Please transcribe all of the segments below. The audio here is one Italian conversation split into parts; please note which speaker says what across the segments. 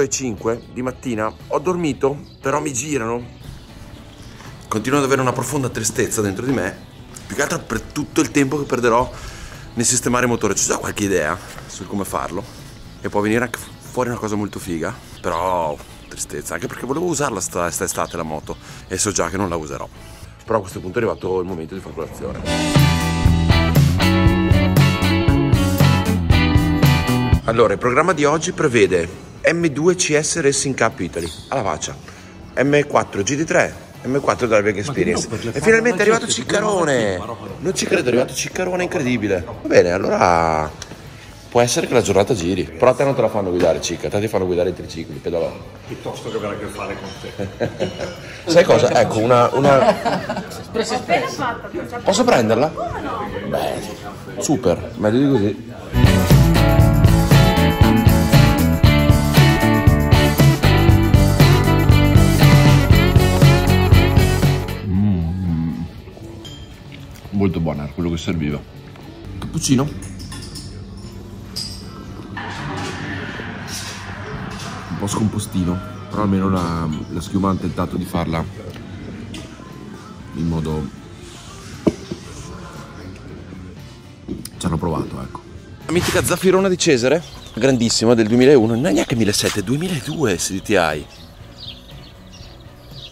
Speaker 1: alle 5 di mattina, ho dormito, però mi girano. Continuo ad avere una profonda tristezza dentro di me, più che altro per tutto il tempo che perderò nel sistemare il motore. C'è già qualche idea su come farlo e può venire anche fuori una cosa molto figa, però tristezza, anche perché volevo usarla sta, sta estate la moto e so già che non la userò. Però a questo punto è arrivato il momento di fare colazione. Allora, il programma di oggi prevede M2 CS Racing Cup Italy, alla faccia, M4 GT3, M4 Driving Experience. E finalmente è arrivato Ciccarone! Non ci credo, è arrivato Ciccarone, incredibile. Va bene, allora può essere che la giornata giri. Però a te non te la fanno guidare, Cicca, a te ti fanno guidare i tricicli, pedalò.
Speaker 2: piuttosto che avere a che fare con te.
Speaker 1: Sai cosa? Ecco, una... una... Posso prenderla? Beh, super, meglio di così. Molto buona, era quello che serviva. Cappuccino? Un po' scompostino, però almeno la, la schiuma ha tentato di farla in modo... Ci hanno provato, ecco. La mitica zaffirona di Cesare, grandissima, del 2001, non è neanche 1700, 2002 SDTI.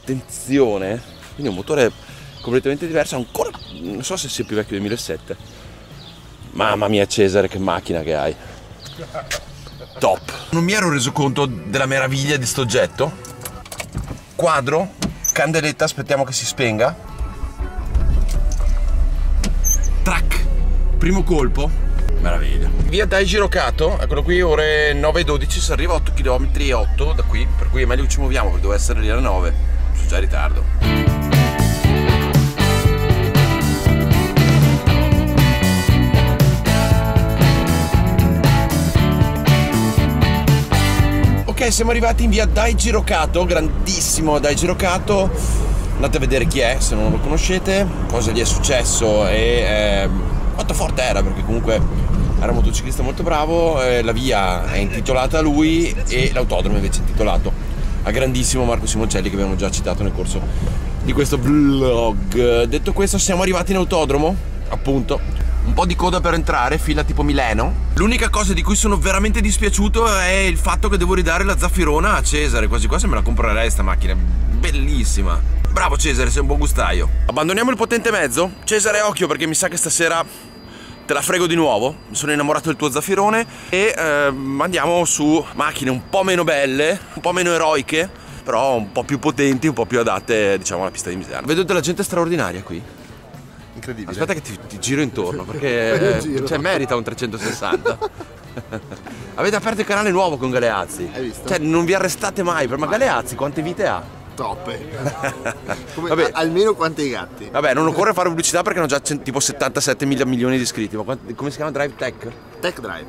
Speaker 1: Attenzione, quindi un motore completamente diverso, ancora non so se sia più vecchio del 2007. Mamma mia Cesare, che macchina che hai. Top. Non mi ero reso conto della meraviglia di sto oggetto. Quadro, candeletta, aspettiamo che si spenga. Track. Primo colpo. Meraviglia. Via dai Girocato, eccolo qui, ore 9.12, si arriva a 8 km e 8 da qui, per cui è meglio che ci muoviamo, perché devo essere lì alle 9. Sono già in ritardo. Ok, siamo arrivati in via Dai Girocato, grandissimo Dai Girocato. Andate a vedere chi è se non lo conoscete, cosa gli è successo e eh, quanto forte era, perché comunque era un motociclista molto bravo. eh, la via è intitolata a lui e l'autodromo invece è intitolato a grandissimo Marco Simoncelli che abbiamo già citato nel corso di questo vlog. Detto questo, siamo arrivati in autodromo, appunto. Un po' di coda per entrare, fila tipo Mileno. L'unica cosa di cui sono veramente dispiaciuto è il fatto che devo ridare la zaffirona a Cesare. Quasi quasi me la comprerei sta macchina, bellissima. Bravo Cesare, sei un buon gustaio. Abbandoniamo il potente mezzo. Cesare, occhio perché mi sa che stasera te la frego di nuovo. Mi sono innamorato del tuo zaffirone e ehm, andiamo su macchine un po' meno belle, un po' meno eroiche, però un po' più potenti, un po' più adatte, diciamo, alla pista di Misano. Vedo della gente straordinaria qui.
Speaker 3: Incredibile.
Speaker 1: Aspetta che ti, ti giro intorno perché eh,
Speaker 3: giro.
Speaker 1: cioè, merita un 360. Avete aperto il canale nuovo con Galeazzi.
Speaker 3: Hai visto?
Speaker 1: Cioè, non vi arrestate mai, ma Galeazzi quante vite ha?
Speaker 3: Troppe. Come-
Speaker 1: Vabbè.
Speaker 3: a- almeno quanti i gatti.
Speaker 1: Vabbè, non occorre fare pubblicità perché hanno già tipo 77 mila milioni di iscritti. Ma quanti- come si chiama Drive Tech?
Speaker 3: Tech Drive.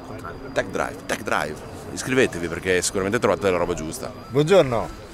Speaker 1: Tech Drive, Tech Drive. Iscrivetevi perché sicuramente trovate della roba giusta.
Speaker 4: Buongiorno.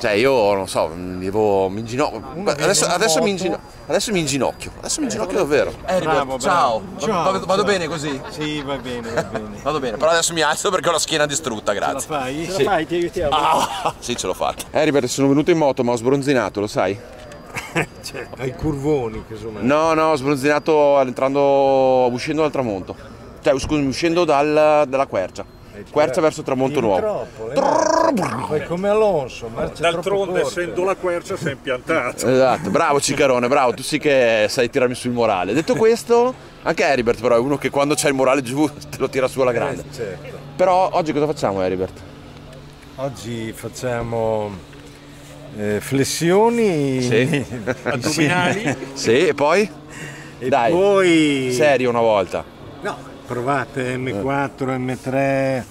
Speaker 1: Cioè, io non so, mi devo. Mi inginocchio. Adesso, adesso mi ingino- adesso mi inginocchio. Adesso mi inginocchio davvero. Eh,
Speaker 4: Bravo, bravo.
Speaker 1: ciao.
Speaker 4: Ciao,
Speaker 1: Vado, vado
Speaker 4: ciao.
Speaker 1: bene così?
Speaker 4: Sì, va bene, va bene.
Speaker 1: Vado bene, però adesso mi alzo perché ho la schiena distrutta,
Speaker 4: La
Speaker 1: grazie.
Speaker 4: fai?
Speaker 1: Sì.
Speaker 4: fai, ti aiutiamo.
Speaker 1: Ah, sì, ce l'ho fatta. Herbert, sono venuto in moto, ma ho sbronzinato, lo sai?
Speaker 4: Cioè, ai curvoni che sono.
Speaker 1: No, no, ho sbronzinato entrando, uscendo dal tramonto. Cioè, scusami, uscendo dal- dalla quercia. Quercia verso tramonto nuovo.
Speaker 4: Troppo. Fai come Alonso,
Speaker 2: D'altronde, essendo la quercia, sei impiantato.
Speaker 1: Esatto, bravo Cicarone, bravo, tu sì che sai tirarmi sul morale. Detto questo, anche Heribert però è uno che quando c'è il morale giù te lo tira su alla grande.
Speaker 4: Eh, certo.
Speaker 1: Però oggi cosa facciamo Heribert?
Speaker 4: Oggi facciamo eh, flessioni
Speaker 1: Sì.
Speaker 2: Addominali.
Speaker 1: Sì, e poi?
Speaker 4: e
Speaker 1: Dai,
Speaker 4: poi
Speaker 1: serio una volta.
Speaker 4: no, provate M4, M3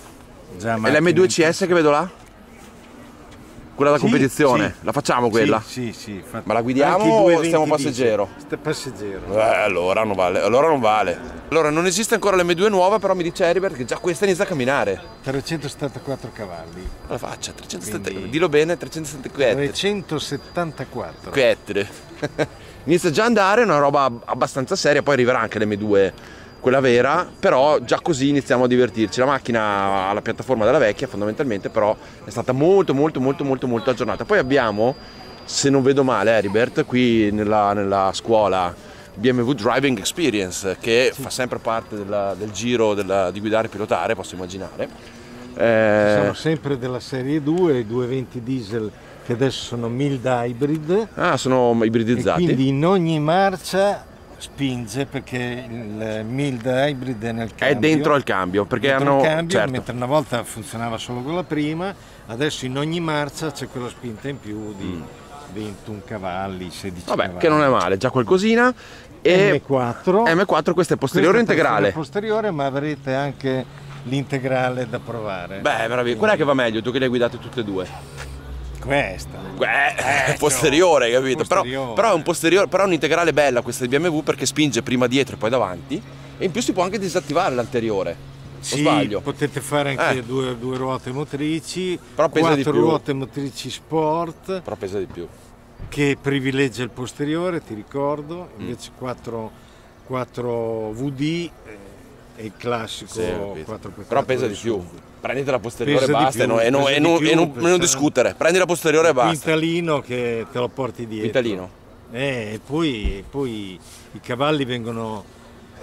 Speaker 4: già
Speaker 1: E l'M2CS che vedo là? Quella da
Speaker 4: Sì,
Speaker 1: competizione,
Speaker 4: sì.
Speaker 1: la facciamo quella?
Speaker 4: Sì, sì, sì.
Speaker 1: Ma la guidiamo o
Speaker 4: 220
Speaker 1: stiamo passeggero?
Speaker 4: Sta passeggero.
Speaker 1: Eh, allora non vale, allora non vale. Allora non esiste ancora l'M2 nuova, però mi dice Heribert che già questa inizia a camminare.
Speaker 4: 374 cavalli.
Speaker 1: La faccia, 370,
Speaker 4: Quindi-
Speaker 1: dillo bene, 374.
Speaker 4: 374.
Speaker 1: Quettere. Inizia già ad andare, è una roba abbastanza seria, poi arriverà anche l'M2 quella vera, però già così iniziamo a divertirci. La macchina ha la piattaforma della vecchia fondamentalmente, però è stata molto molto molto molto molto aggiornata. Poi abbiamo, se non vedo male Heribert, qui nella, nella scuola BMW Driving Experience che fa sempre parte della- del giro della- di guidare e pilotare, posso immaginare. Eh,
Speaker 4: Siamo sempre della serie 2, i 220 diesel che adesso sono mild hybrid
Speaker 1: ah, sono ibridizzati.
Speaker 4: quindi in ogni marcia spinge perché il mild hybrid è nel
Speaker 1: È
Speaker 4: cambio.
Speaker 1: dentro al cambio perché
Speaker 4: Dentro
Speaker 1: hanno
Speaker 4: il cambio,
Speaker 1: certo.
Speaker 4: mentre una volta funzionava solo con la prima, adesso in ogni marcia c'è quella spinta in più di 21 cavalli, 16
Speaker 1: Mm. Vabbè,
Speaker 4: cavalli.
Speaker 1: che non è male, già qualcosina. E
Speaker 4: M4
Speaker 1: M4 questo è posteriore
Speaker 4: Questa è
Speaker 1: integrale?
Speaker 4: posteriore, ma avrete anche l'integrale da provare.
Speaker 1: Beh, meraviglioso. Quella che va meglio, tu che le hai guidate tutte e due.
Speaker 4: Questa. Eh,
Speaker 1: posteriore, capito? Però,
Speaker 4: posteriore.
Speaker 1: però è un posteriore, però è un'integrale bella questa di BMW perché spinge prima dietro e poi davanti. E in più si può anche disattivare l'anteriore.
Speaker 4: Sì,
Speaker 1: sbaglio?
Speaker 4: potete fare anche
Speaker 1: Eh.
Speaker 4: due, due ruote motrici,
Speaker 1: Però pesa di
Speaker 4: quattro ruote motrici sport
Speaker 1: Però pesa di più.
Speaker 4: che privilegia il posteriore, ti ricordo,
Speaker 1: Mm.
Speaker 4: invece 4, 4 VD è il classico
Speaker 1: Sì, ho capito.
Speaker 4: 4x4
Speaker 1: Però pesa di più.
Speaker 4: SUV.
Speaker 1: Prendete la posteriore
Speaker 4: Pesa
Speaker 1: e basta.
Speaker 4: più,
Speaker 1: e non- e non,
Speaker 4: pesa
Speaker 1: e non-
Speaker 4: più,
Speaker 1: e non- discutere. Prendi la posteriore e basta.
Speaker 4: Quintalino che te lo porti dietro.
Speaker 1: Quintalino.
Speaker 4: Eh, e poi, poi i cavalli vengono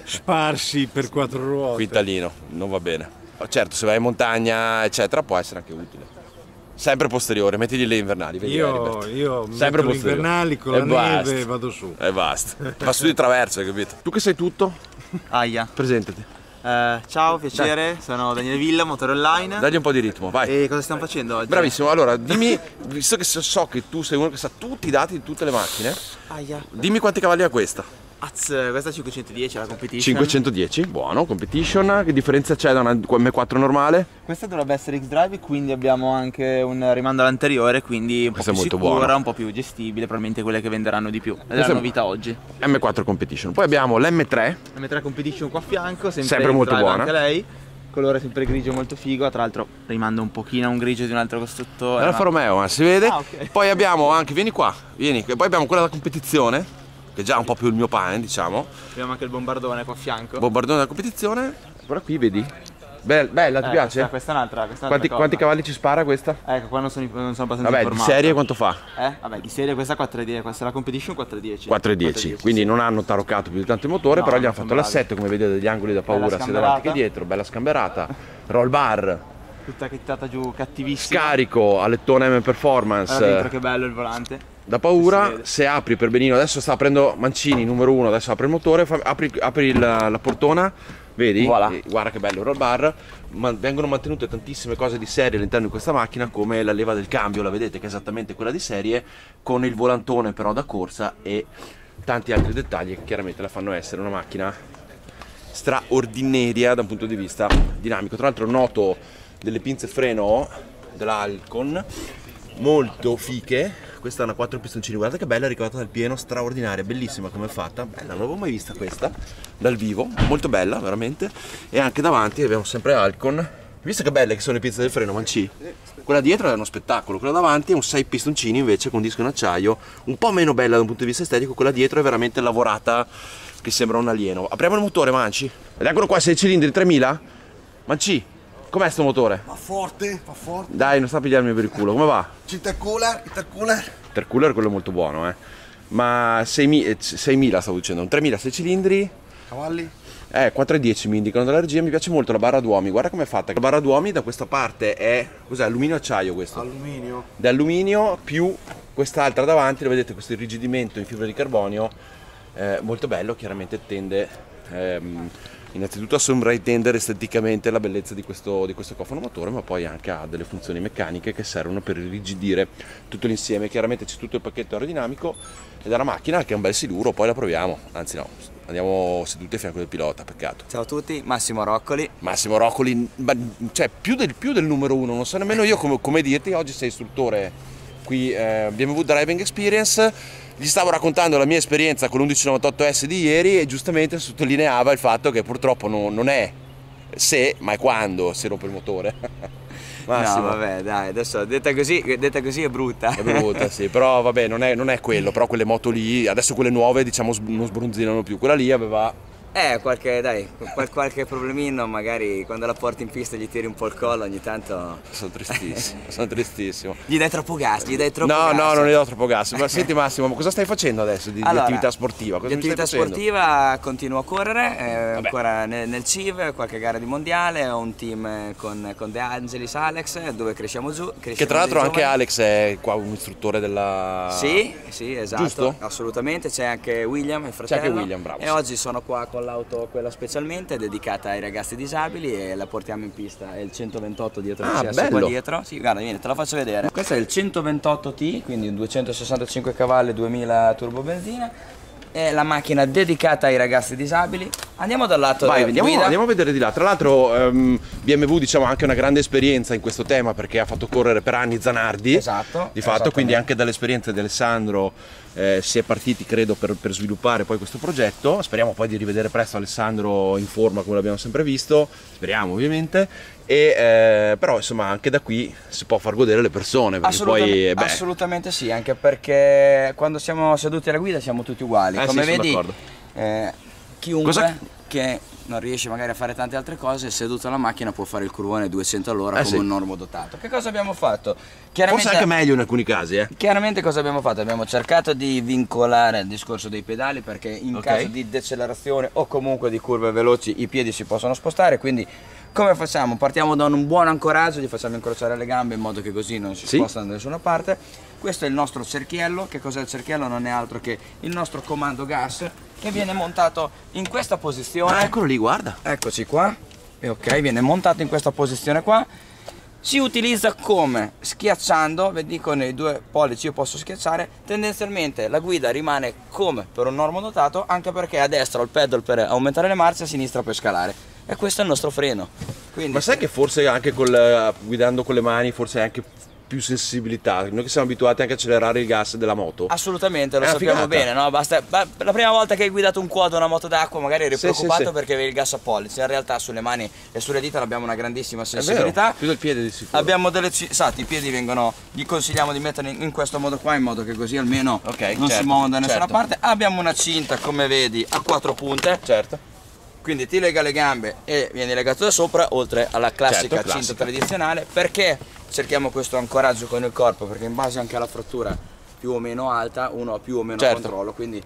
Speaker 4: sparsi per quattro ruote.
Speaker 1: Quintalino, non va bene. Certo, se vai in montagna, eccetera, può essere anche utile. Sempre posteriore, mettili le invernali. Vedi,
Speaker 4: Io,
Speaker 1: Heribert.
Speaker 4: io
Speaker 1: Sempre
Speaker 4: metto
Speaker 1: posteriore.
Speaker 4: invernali con
Speaker 1: E
Speaker 4: la
Speaker 1: basta.
Speaker 4: neve e vado su.
Speaker 1: E basta. Va su di traverso, hai capito? Tu che sei tutto?
Speaker 5: Aia.
Speaker 1: Presentati.
Speaker 5: Eh, ciao, piacere, sono Daniele Villa, motore online.
Speaker 1: Dagli un po' di ritmo, vai.
Speaker 5: E cosa stiamo facendo oggi?
Speaker 1: Bravissimo, allora dimmi, visto che so- so che tu sei uno che sa tutti i dati di tutte le macchine,
Speaker 5: Aia.
Speaker 1: dimmi quanti cavalli ha questa.
Speaker 5: Az, questa è 510, la competition.
Speaker 1: 510, buono, competition, che differenza c'è da una M4 normale?
Speaker 5: Questa dovrebbe essere X-Drive, quindi abbiamo anche un rimando all'anteriore, quindi un po'
Speaker 1: Questa
Speaker 5: più
Speaker 1: è molto
Speaker 5: sicura,
Speaker 1: buona.
Speaker 5: un po' più gestibile, probabilmente quelle che venderanno di più. È
Speaker 1: Questa
Speaker 5: la novità oggi.
Speaker 1: M4 competition. Poi abbiamo l'M3,
Speaker 5: La M3 Competition qua a fianco, sempre,
Speaker 1: Sempre molto buona.
Speaker 5: anche lei. Colore sempre grigio molto figo, tra l'altro rimanda un pochino a un grigio di un altro costruttore.
Speaker 1: l'Alfa
Speaker 5: ma-
Speaker 1: Romeo, ma si vede.
Speaker 5: Ah, ok.
Speaker 1: Poi abbiamo anche, vieni qua, vieni, e poi abbiamo quella da competizione, che è già un po' più il mio pane, diciamo.
Speaker 5: Abbiamo anche il bombardone qua a fianco.
Speaker 1: Bombardone da competizione. Guarda qui, vedi? Bella, bella ti
Speaker 5: Eh,
Speaker 1: piace?
Speaker 5: Questa, questa è un'altra. Questa è
Speaker 1: Quanti, quanti cavalli ci spara questa?
Speaker 5: Ecco, qua non sono, non sono abbastanza
Speaker 1: Vabbè, di
Speaker 5: informato.
Speaker 1: serie quanto fa?
Speaker 5: Eh? Vabbè, di serie questa 410, questa è la competition 410.
Speaker 1: 4,10, quindi
Speaker 5: sì.
Speaker 1: non hanno taroccato più di tanto il motore,
Speaker 5: No,
Speaker 1: però gli hanno fatto l'assetto, come vedete, degli angoli da paura, sia davanti che dietro, bella scamberata, roll bar,
Speaker 5: Tutta chittata giù cattivissima.
Speaker 1: scarico, alettone M
Speaker 5: Guarda
Speaker 1: Performance,
Speaker 5: dentro che bello il volante.
Speaker 1: Da paura, se apri per benino, adesso sta aprendo Mancini, numero uno, adesso apre il motore, fa- apri, apri la, la portona, vedi?
Speaker 5: Voilà.
Speaker 1: E guarda che bello roll bar, ma vengono mantenute tantissime cose di serie all'interno di questa macchina, come la leva del cambio, la vedete che è esattamente quella di serie, con il volantone però da corsa e tanti altri dettagli che chiaramente la fanno essere una macchina straordinaria da un punto di vista dinamico. Tra l'altro noto delle pinze freno dell'Alcon molto fiche. Questa è una 4 pistoncini, guardate che bella, ricavata dal pieno, straordinaria, bellissima come è fatta. Bella, non l'avevo mai vista questa dal vivo, molto bella veramente. E anche davanti abbiamo sempre Alcon. Visto che belle che sono le pinze del freno, Manci? Quella dietro è uno spettacolo, quella davanti è un 6 pistoncini invece con disco in acciaio, un po' meno bella da un punto di vista estetico, quella dietro è veramente lavorata che sembra un alieno. Apriamo il motore, Manci. Ed eccolo qua, 6 cilindri, 3000. Manci, com'è sto motore?
Speaker 3: Va forte, va forte.
Speaker 1: Dai, non sta a pigliarmi per il culo, come va?
Speaker 3: Intercooler, intercooler.
Speaker 1: Intercooler quello è molto buono, eh. Ma 6.000, eh, 6.000 stavo dicendo, un 3.000, 6 cilindri,
Speaker 3: Cavalli.
Speaker 1: eh, 4,10 mi indicano dalla regia, mi piace molto la barra d'uomi, guarda com'è fatta. La barra d'uomi da questa parte è, cos'è, alluminio acciaio questo?
Speaker 3: Alluminio.
Speaker 1: Di alluminio più quest'altra davanti, lo vedete, questo irrigidimento in fibra di carbonio, eh, molto bello, chiaramente tende ehm, innanzitutto a sovrintendere esteticamente la bellezza di questo, di questo cofano motore, ma poi anche ha delle funzioni meccaniche che servono per irrigidire tutto l'insieme. Chiaramente c'è tutto il pacchetto aerodinamico ed è una macchina che è un bel siluro, poi la proviamo, anzi no, andiamo seduti a fianco del pilota, peccato.
Speaker 6: Ciao a tutti, Massimo Roccoli.
Speaker 1: Massimo Roccoli, ma- cioè più del, più del numero uno, non so nemmeno io come, come dirti, oggi sei istruttore qui eh, BMW Driving Experience, gli stavo raccontando la mia esperienza con l'1198S di ieri e giustamente sottolineava il fatto che purtroppo non, non è se, ma è quando si rompe il motore. Massimo.
Speaker 6: No, vabbè, dai, adesso detta così, detta così è brutta.
Speaker 1: È brutta, sì, però vabbè, non è, non è quello, però quelle moto lì, adesso quelle nuove diciamo non sbronzinano più, quella lì aveva
Speaker 6: Eh, qualche, dai, qual- qualche problemino, magari quando la porti in pista gli tiri un po' il collo, ogni tanto
Speaker 1: Sono tristissimo, sono tristissimo.
Speaker 6: gli dai troppo gas, gli dai troppo
Speaker 1: No,
Speaker 6: gas.
Speaker 1: no, non gli do troppo gas. Ma senti Massimo, ma cosa stai facendo adesso di, di
Speaker 6: Allora,
Speaker 1: attività sportiva? Cosa
Speaker 6: di attività sportiva continuo a correre, eh, ancora nel, nel CIV, qualche gara di mondiale, ho un team eh, con, con De Angelis Alex dove cresciamo giù.
Speaker 1: Che
Speaker 6: cresciamo
Speaker 1: tra l'altro anche. Alex è qua un istruttore della...
Speaker 6: Sì, sì, esatto,
Speaker 1: Giusto?
Speaker 6: assolutamente, c'è anche William, il fratello.
Speaker 1: anche William, bravo,
Speaker 6: E oggi sono qua con l'auto, quella specialmente, dedicata ai ragazzi disabili e la portiamo in pista, è il 128 dietro
Speaker 1: Ah,
Speaker 6: il CS qua dietro. Sì, guarda, vieni, te la faccio vedere. Questo è il 128T, quindi un 265 cavalli, 2000 turbo benzina. È la macchina dedicata ai ragazzi disabili. Andiamo dal lato
Speaker 1: Vai,
Speaker 6: della
Speaker 1: andiamo, andiamo a vedere di là. Tra l'altro ehm, BMW diciamo ha anche una grande esperienza in questo tema perché ha fatto correre per anni Zanardi.
Speaker 6: Esatto,
Speaker 1: Di fatto, quindi anche dall'esperienza di Alessandro eh, si è partiti credo per, per sviluppare poi questo progetto. Speriamo poi di rivedere presto Alessandro in forma come l'abbiamo sempre visto. Speriamo ovviamente. E, eh, però insomma anche da qui si può far godere le persone
Speaker 6: Assolutamente,
Speaker 1: poi eh,
Speaker 6: assolutamente sì, anche perché quando siamo seduti alla guida siamo tutti uguali.
Speaker 1: Eh
Speaker 6: Come
Speaker 1: sì,
Speaker 6: vedi, eh, chiunque
Speaker 1: Cosa-
Speaker 6: che non riesce magari a fare tante altre cose, seduto alla macchina può fare il curvone 200 all'ora
Speaker 1: Eh
Speaker 6: come
Speaker 1: sì.
Speaker 6: un normodotato. Che cosa abbiamo fatto?
Speaker 1: forse anche meglio in alcuni casi eh.
Speaker 6: Chiaramente cosa abbiamo fatto? Abbiamo cercato di vincolare il discorso dei pedali perché in
Speaker 1: Ok.
Speaker 6: caso di decelerazione o comunque di curve veloci i piedi si possono spostare, quindi come facciamo? Partiamo da un buon ancoraggio, gli facciamo incrociare le gambe in modo che così non si
Speaker 1: Sì.
Speaker 6: spostano da nessuna parte. Questo è il nostro cerchiello, che cos'è il cerchiello? Non è altro che il nostro comando gas che viene montato in questa posizione.
Speaker 1: Ah, eccolo lì guarda
Speaker 6: Eccoci qua. E ok, viene montato in questa posizione qua. Si utilizza come schiacciando, vedi con i due pollici io posso schiacciare, tendenzialmente la guida rimane come per un normodotato anche perché a destra ho il pedal per aumentare le marce, a sinistra per scalare. E questo è il nostro freno. Quindi,
Speaker 1: Ma sai che forse anche col, guidando con le mani forse hai anche più sensibilità? Noi che siamo abituati anche a accelerare il gas della moto.
Speaker 6: Assolutamente, lo sappiamo
Speaker 1: figata.
Speaker 6: bene, no? Basta, ba- la prima volta che hai guidato un quad o una moto d'acqua magari eri
Speaker 1: Sì,
Speaker 6: preoccupato
Speaker 1: sì, sì.
Speaker 6: perché avevi il gas a pollice, in realtà sulle mani e sulle dita abbiamo una grandissima sensibilità.
Speaker 1: più del piede di sicuro.
Speaker 6: Abbiamo delle esatto, i piedi vengono, gli consigliamo di metterli in, questo modo qua in modo che così almeno
Speaker 1: Ok,
Speaker 6: non si
Speaker 1: certo,
Speaker 6: muovono da nessuna
Speaker 1: certo.
Speaker 6: parte. Abbiamo una cinta come vedi a quattro punte,
Speaker 1: Certo.
Speaker 6: Quindi ti lega le gambe e vieni legato da sopra oltre alla classica,
Speaker 1: Certo,
Speaker 6: cinta tradizionale. Perché cerchiamo questo ancoraggio con il corpo? Perché in base anche alla frattura più o meno alta uno ha più o meno
Speaker 1: Certo.
Speaker 6: controllo, quindi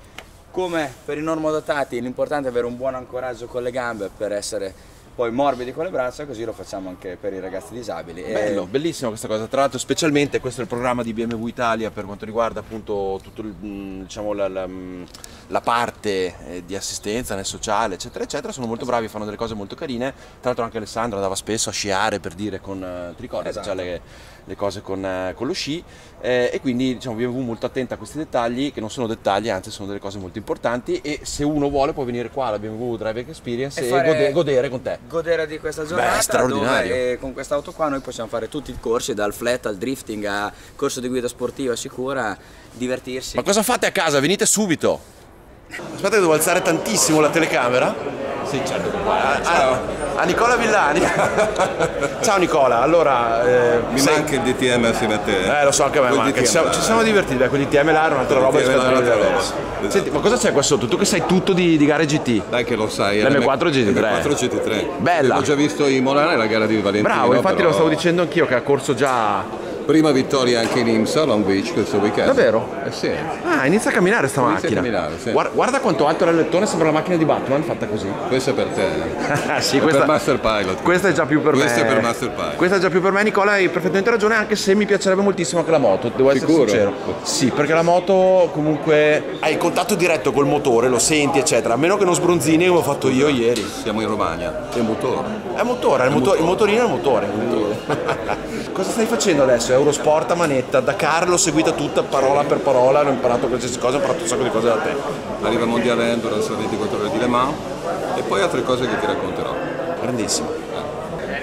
Speaker 6: come per i normodotati l'importante è avere un buon ancoraggio con le gambe per essere poi morbidi con le braccia, così lo facciamo anche per i ragazzi disabili. E-
Speaker 1: Bello, bellissima questa cosa. Tra l'altro, specialmente questo è il programma di BMW Italia per quanto riguarda appunto tutto il, mh, diciamo, la, la, mh, la parte eh, di assistenza nel sociale, eccetera, eccetera. Sono molto bravi, fanno delle cose molto carine. Tra l'altro, anche Alessandro andava spesso a sciare per dire con eh, ti ricordi?
Speaker 6: Esatto.
Speaker 1: C'ha le, le cose con, eh, con lo sci. eh, e quindi diciamo BMW molto attenta a questi dettagli, che non sono dettagli, anzi sono delle cose molto importanti. E se uno vuole, può venire qua alla BMW Driving Experience
Speaker 6: E
Speaker 1: e,
Speaker 6: fare-
Speaker 1: gode- godere con te.
Speaker 6: godere di questa giornata
Speaker 1: straordinario.
Speaker 6: dove eh, con quest'auto qua noi possiamo fare tutti i corsi dal flat al drifting a corso di guida sportiva sicura divertirsi
Speaker 1: Ma cosa fate a casa? Venite subito! Aspetta che devo alzare tantissimo la telecamera. Sì, certo. A, a Nicola Villani. Ciao Nicola, allora... eh,
Speaker 7: Mi
Speaker 1: sei-
Speaker 7: manca il DTM assieme a te.
Speaker 1: Eh, lo so anche a me
Speaker 7: Quel
Speaker 1: manca.
Speaker 7: DTM
Speaker 1: Ci siamo, ci siamo divertiti, beh, quel DTM là era un'altra roba a
Speaker 7: era un'altra roba. Esatto.
Speaker 1: Senti, ma cosa c'è qua sotto? Tu che sai tutto di, di gare GT?
Speaker 7: Dai che lo sai. è
Speaker 1: L'M4 GT3.
Speaker 7: L'M4 GT3.
Speaker 1: Bella.
Speaker 7: L'ho già visto in Imola nella gara di Valentino.
Speaker 1: Bravo, infatti
Speaker 7: però
Speaker 1: lo stavo dicendo anch'io che ha corso già...
Speaker 7: Prima vittoria anche in IMSA, Long Beach, questo weekend.
Speaker 1: Davvero?
Speaker 7: Eh sì.
Speaker 1: Ah, inizia a camminare sta
Speaker 7: Inizia a
Speaker 1: macchina.
Speaker 7: camminare, sì.
Speaker 1: Guarda, guarda quanto alto era il lettone, sembra la macchina di Batman fatta così.
Speaker 7: Questo è per te.
Speaker 1: Ah, sì,
Speaker 7: È
Speaker 1: questa,
Speaker 7: per Master Pilot.
Speaker 1: questa è già più per
Speaker 7: Questo
Speaker 1: me.
Speaker 7: è per Master Pilot.
Speaker 1: Questa è già più per me, Nicola, hai perfettamente ragione, anche se mi piacerebbe moltissimo anche la moto, devo essere
Speaker 7: Sicuro?
Speaker 1: sincero. Sì, perché la moto comunque hai il contatto diretto col motore, lo senti, eccetera. A meno che non sbronzini come ho fatto io ieri.
Speaker 7: Siamo in Romagna. È motore.
Speaker 1: È motore, il, moto- il motorino è il motore. Cosa stai facendo adesso? Eurosport a manetta, Dakar l'ho seguita tutta parola per parola, ho imparato qualsiasi cosa, ho imparato un sacco di cose da te.
Speaker 7: Arriva Mondiale Endurance a 24 ore di Le Mans. E poi altre cose che ti racconterò.
Speaker 1: Grandissimo.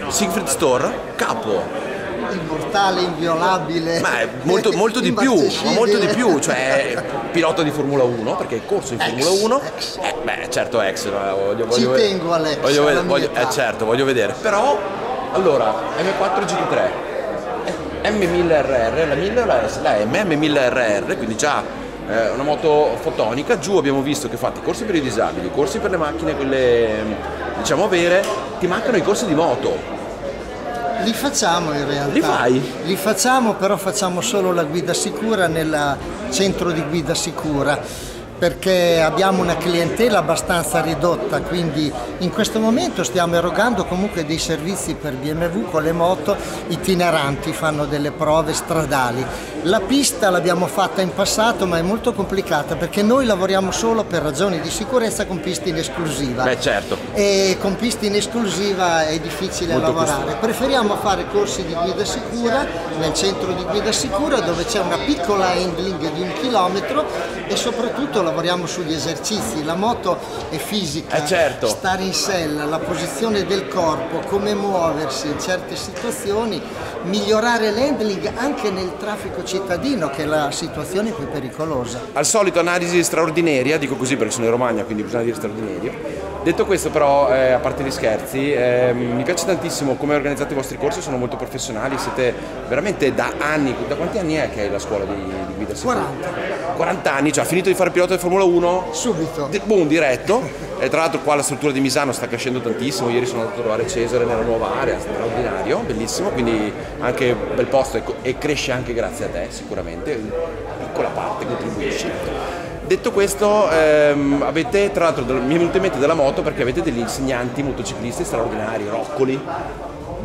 Speaker 1: Siegfried Store, capo.
Speaker 3: Immortale, inviolabile.
Speaker 1: Ma è molto, molto di più, ma molto di più, cioè pilota di Formula 1, perché è corso in Formula 1.
Speaker 3: ex.
Speaker 1: Eh, beh, certo ex, no, voglio,
Speaker 3: Ci
Speaker 1: voglio
Speaker 3: tengo all'ex,
Speaker 1: Voglio, voglio- eh, certo, voglio vedere. Però, allora, M4 GT3, eh, M1000RR, la 1000 o la S? La M, M1000RR, quindi già eh, una moto fotonica, giù abbiamo visto che fate corsi per i disabili, corsi per le macchine, quelle diciamo vere, ti mancano i corsi di moto.
Speaker 3: Li facciamo in realtà.
Speaker 1: Li fai?
Speaker 3: Li facciamo, però facciamo solo la guida sicura nel centro di guida sicura perché abbiamo una clientela abbastanza ridotta, quindi in questo momento stiamo erogando comunque dei servizi per BMW con le moto itineranti, fanno delle prove stradali. La pista l'abbiamo fatta in passato ma è molto complicata perché noi lavoriamo solo per ragioni di sicurezza con piste in esclusiva.
Speaker 1: Beh certo.
Speaker 3: E con piste in esclusiva è difficile
Speaker 1: Molto
Speaker 3: lavorare. Preferiamo fare corsi di guida sicura nel centro di guida sicura dove c'è una piccola handling di un chilometro e soprattutto lavoriamo sugli esercizi. La moto è fisica,
Speaker 1: Eh, certo.
Speaker 3: stare in sella, la posizione del corpo, come muoversi in certe situazioni, migliorare l'handling anche nel traffico cittadino che è la situazione più pericolosa.
Speaker 1: Al solito analisi straordinaria, dico così perché sono in Romagna, quindi bisogna dire straordinario. Detto questo però, eh, a parte gli scherzi, ehm, mi piace tantissimo come organizzate i vostri corsi, sono molto professionali, siete veramente da anni, da quanti anni è che è la scuola di, di guida sicura?
Speaker 3: 40.
Speaker 1: 40 anni, cioè ha finito di fare il pilota di Formula 1?
Speaker 3: Subito.
Speaker 1: Di- boom, diretto. E tra l'altro qua la struttura di Misano sta crescendo tantissimo, ieri sono andato a trovare Cesare nella nuova area, straordinario, bellissimo, quindi anche bel posto e, e cresce anche grazie a te sicuramente, in piccola parte contribuisci. Detto questo, ehm, avete tra l'altro, mi è venuto in mente della moto perché avete degli insegnanti motociclisti straordinari, Roccoli,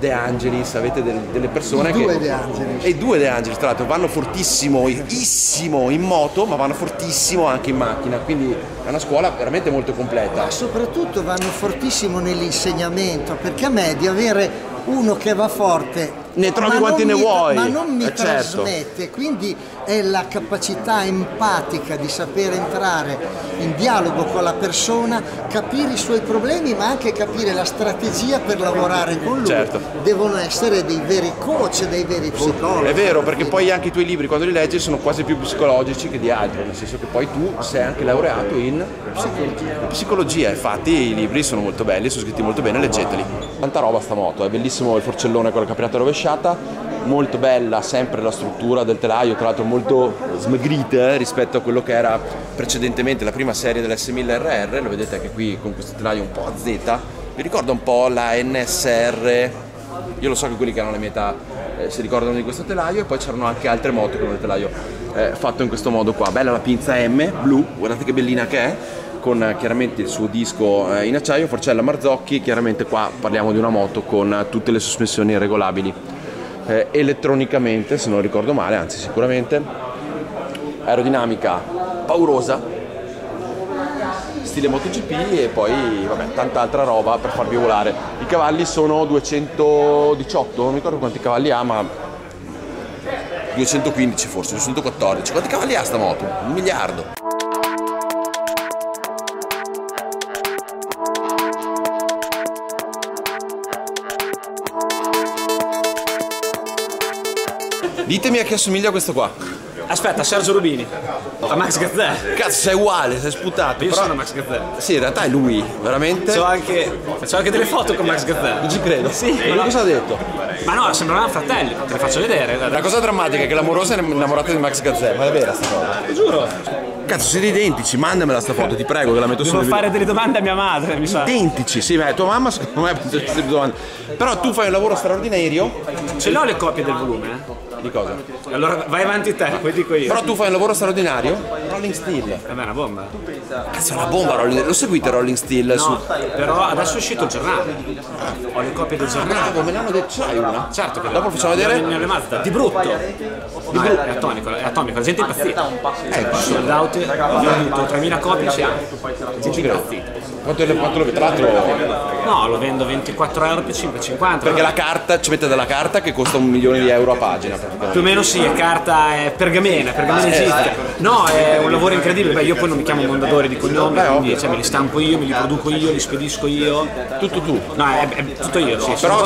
Speaker 1: De Angelis, avete del- delle persone
Speaker 3: Due
Speaker 1: che...
Speaker 3: De Angelis.
Speaker 1: E due De Angelis, tra l'altro, vanno fortissimo, issimo in moto, ma vanno fortissimo anche in macchina, quindi è una scuola veramente molto completa.
Speaker 3: Ma soprattutto vanno fortissimo nell'insegnamento, perché a me di avere uno che va forte
Speaker 1: Ne trovi
Speaker 3: ma
Speaker 1: quanti ne
Speaker 3: mi-
Speaker 1: vuoi.
Speaker 3: ma non mi
Speaker 1: Eh, certo.
Speaker 3: trasmette, quindi è la capacità empatica di sapere entrare in dialogo con la persona, capire i suoi problemi, ma anche capire la strategia per lavorare con lui.
Speaker 1: Certo.
Speaker 3: Devono essere dei veri coach, dei veri psicologi.
Speaker 1: È vero, perché poi anche i tuoi libri quando li leggi sono quasi più psicologici che di altro, nel senso che poi tu sei anche laureato in psicologia. Psicologia, infatti i libri sono molto belli, sono scritti molto bene, leggeteli. Tanta roba sta moto, è bellissimo il forcellone con la capriata rovesciata, molto bella sempre la struttura del telaio, tra l'altro molto smagrita rispetto a quello che era precedentemente la prima serie dell'S1000 RR, lo vedete anche qui con questo telaio un po' a Z, mi ricorda un po' la NSR, io lo so che quelli che hanno la mia età eh, si ricordano di questo telaio e poi c'erano anche altre moto con il telaio eh, fatto in questo modo qua. Bella la pinza M, blu, guardate che bellina che è, con eh, chiaramente il suo disco eh, in acciaio, forcella Marzocchi, chiaramente qua parliamo di una moto con eh, tutte le sospensioni regolabili eh, elettronicamente, se non ricordo male, anzi sicuramente, aerodinamica paurosa, stile MotoGP e poi vabbè, tanta altra roba per farvi volare. I cavalli sono 218, non mi ricordo quanti cavalli ha, ma 215 forse, 214. Quanti cavalli ha sta moto? Un miliardo. Ditemi a chi assomiglia questo qua.
Speaker 8: Aspetta, Sergio Rubini. A Max Gazzè.
Speaker 1: Cazzo, sei uguale, sei sputato.
Speaker 8: Io
Speaker 1: però-
Speaker 8: sono Max Gazzè.
Speaker 1: Sì, in realtà è lui, veramente.
Speaker 8: C'ho anche, anche delle foto con Max Gazzè.
Speaker 1: Non ci credo.
Speaker 8: Sì,
Speaker 1: E lui cosa ha detto?
Speaker 8: Ma no, sembravano fratelli, te le faccio vedere.
Speaker 1: La cosa drammatica è che l'amorosa è innamorata di Max Gazzè, ma è vera sta cosa?
Speaker 8: Lo giuro.
Speaker 1: Cazzo, siete identici, mandamela sta foto, ti prego, che la metto
Speaker 8: Devo
Speaker 1: sul
Speaker 8: fare delle domande a mia madre, mi sa.
Speaker 1: Identici, sì, beh, tua mamma secondo me sia più domande. Però tu fai un lavoro straordinario.
Speaker 8: Ce l'ho le copie del volume, eh.
Speaker 1: Di cosa?
Speaker 8: Allora vai avanti te, poi dico io.
Speaker 1: Però tu fai un lavoro straordinario? Rolling Steel.
Speaker 8: Eh beh, è una bomba.
Speaker 1: Cazzo, è una bomba Rolling Lo seguite Rolling Steel su.
Speaker 8: No, però adesso è uscito il giornale. Ho le copie del giornale.
Speaker 1: Bravo, me l'hanno detto, c'hai una?
Speaker 8: Certo che
Speaker 1: Dopo facciamo vedere?
Speaker 8: Nelle Mazda. Di brutto. Di brutto. È atomico, è atomico, la gente è impazzita.
Speaker 1: Eh,
Speaker 8: Sold out, ho venduto 3.000 copie, c'è anche.
Speaker 1: ci credo. Quanto, quanto lo Tra l'altro,
Speaker 8: No, lo vendo 24 euro più 5,50.
Speaker 1: perché la carta, ci mette della carta che costa un milione di euro a pagina.
Speaker 8: Più o meno sì, è carta, è pergamena, pergamena esiste. No, è un lavoro incredibile. Beh, io poi non mi chiamo Mondadori di cognome, quindi cioè, me li stampo io, me li produco io, li spedisco io.
Speaker 1: Tutto tu.
Speaker 8: No, è, è tutto io, sì.
Speaker 1: Però,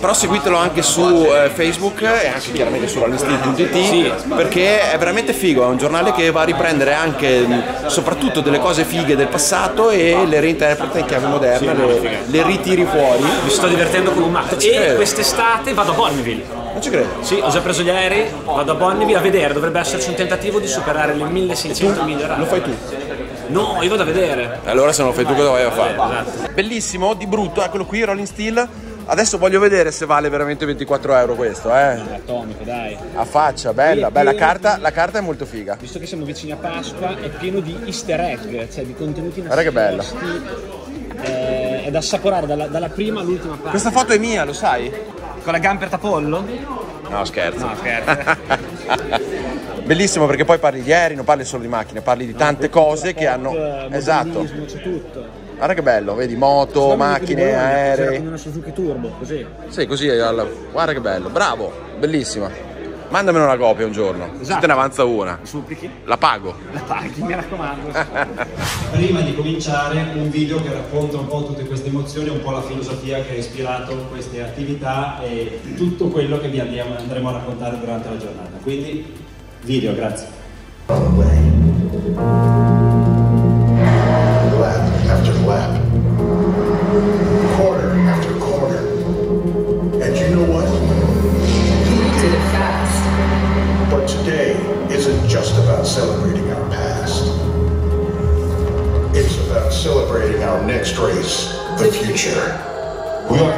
Speaker 1: però seguitelo anche su eh, Facebook e anche chiaramente su rollingstil.it
Speaker 8: Sì.
Speaker 1: perché è veramente figo, è un giornale che va a riprendere anche soprattutto delle cose fighe del passato e le reinterpreta in chiave moderna, le, le ritiri fuori.
Speaker 8: Mi sto divertendo come un matto. E
Speaker 1: credo.
Speaker 8: quest'estate vado a Bonneville.
Speaker 1: Non ci credo.
Speaker 8: Sì, ho già preso gli aerei, vado a Bonneville a vedere, dovrebbe esserci un tentativo di superare le 1600 miglia
Speaker 1: Lo fai tu.
Speaker 8: No, io vado a vedere.
Speaker 1: Allora se non lo fai tu cosa vai a fare?
Speaker 8: Esatto.
Speaker 1: Bellissimo, di brutto, eccolo qui, Rolling Steel. Adesso voglio vedere se vale veramente 24 euro questo, eh.
Speaker 8: Atomico, dai.
Speaker 1: A faccia, bella, bella carta, la carta è molto figa.
Speaker 8: Visto che siamo vicini a Pasqua, è pieno di easter egg, cioè di contenuti
Speaker 1: Guarda che bella.
Speaker 8: nascosti. Eh, è da assaporare dalla, dalla prima all'ultima parte.
Speaker 1: Questa foto è mia, lo sai?
Speaker 8: Con la gamper tapollo?
Speaker 1: No, scherzo.
Speaker 8: No, scherzo.
Speaker 1: Bellissimo perché poi parli di aerei, non parli solo di macchine, parli di tante cose che hanno... Esatto.
Speaker 8: C'è tutto.
Speaker 1: Guarda che bello, vedi moto,
Speaker 8: Stavo
Speaker 1: macchine,
Speaker 8: Bologna,
Speaker 1: aerei.
Speaker 8: come una Suzuki Turbo, così.
Speaker 1: Sì, così, guarda che bello, bravo, bellissima. Mandamene una copia un giorno, se
Speaker 8: Esatto.
Speaker 1: te ne avanza una.
Speaker 8: Supplichi?
Speaker 1: La pago.
Speaker 8: La paghi, mi raccomando.
Speaker 9: Prima di cominciare un video che racconta un po' tutte queste emozioni, un po' la filosofia che ha ispirato queste attività e tutto quello che vi andiamo- andremo a raccontare durante la giornata. Quindi video, grazie.
Speaker 10: Celebrating our past. It's about celebrating our next race, the future. We are